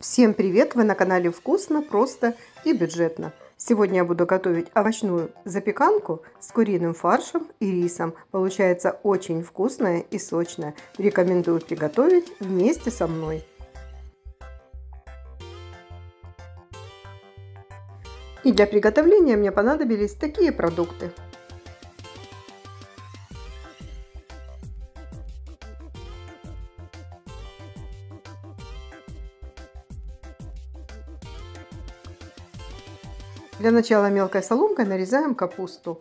Всем привет! Вы на канале Вкусно, Просто и Бюджетно. Сегодня я буду готовить овощную запеканку с куриным фаршем и рисом. Получается очень вкусная и сочная. Рекомендую приготовить вместе со мной. И для приготовления мне понадобились такие продукты. Для начала мелкой соломкой нарезаем капусту.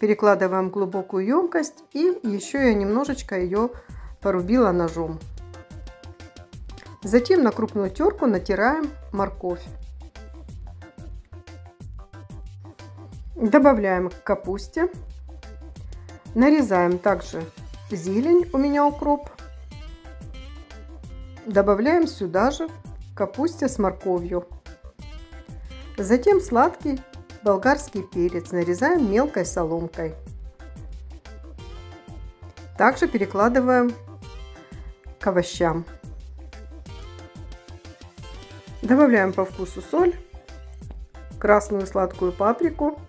Перекладываем в глубокую емкость и еще я немножечко ее порубила ножом. Затем на крупную терку натираем морковь. Добавляем к капусте. Нарезаем также зелень, у меня укроп. Добавляем сюда же капусте с морковью. Затем сладкий болгарский перец нарезаем мелкой соломкой. Также перекладываем к овощам. Добавляем по вкусу соль, красную сладкую паприку,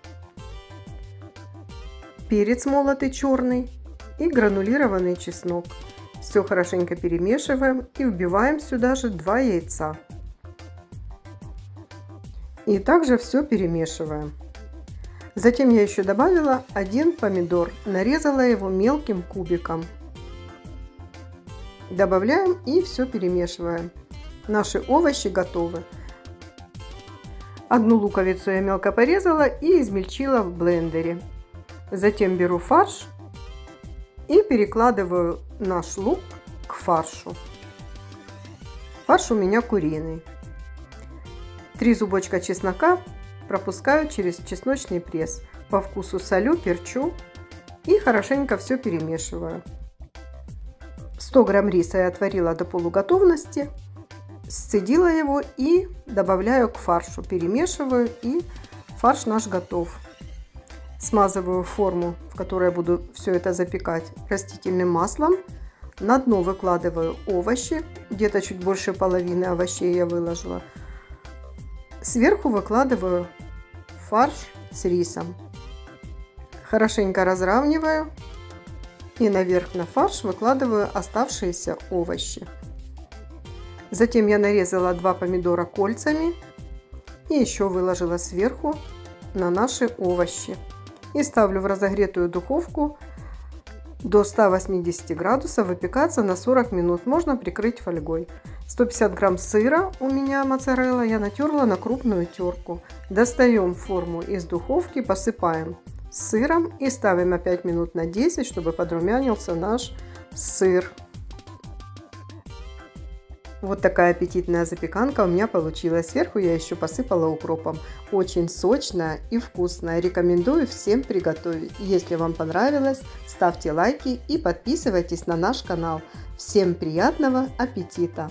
перец молотый черный и гранулированный чеснок. Все хорошенько перемешиваем и вбиваем сюда же 2 яйца. И также все перемешиваем. Затем я еще добавила один помидор, нарезала его мелким кубиком. Добавляем и все перемешиваем. Наши овощи готовы. Одну луковицу я мелко порезала и измельчила в блендере. Затем беру фарш и перекладываю наш лук к фаршу. Фарш у меня куриный. Три зубочка чеснока пропускаю через чесночный пресс. По вкусу солю, перчу и хорошенько все перемешиваю. 100 грамм риса я отварила до полуготовности, сцедила его и добавляю к фаршу. Перемешиваю и фарш наш готов. Смазываю форму, в которой я буду все это запекать растительным маслом. На дно выкладываю овощи, где-то чуть больше половины овощей я выложила. Сверху выкладываю фарш с рисом. Хорошенько разравниваю и наверх на фарш выкладываю оставшиеся овощи. Затем я нарезала два помидора кольцами и еще выложила сверху на наши овощи. И ставлю в разогретую духовку до 180 градусов выпекаться на 40 минут. Можно прикрыть фольгой. 150 грамм сыра у меня моцарелла я натерла на крупную терку. Достаем форму из духовки, посыпаем сыром и ставим на 5 минут на 10, чтобы подрумянился наш сыр. Вот такая аппетитная запеканка у меня получилась. Сверху я еще посыпала укропом. Очень сочная и вкусная. Рекомендую всем приготовить. Если вам понравилось, ставьте лайки и подписывайтесь на наш канал. Всем приятного аппетита!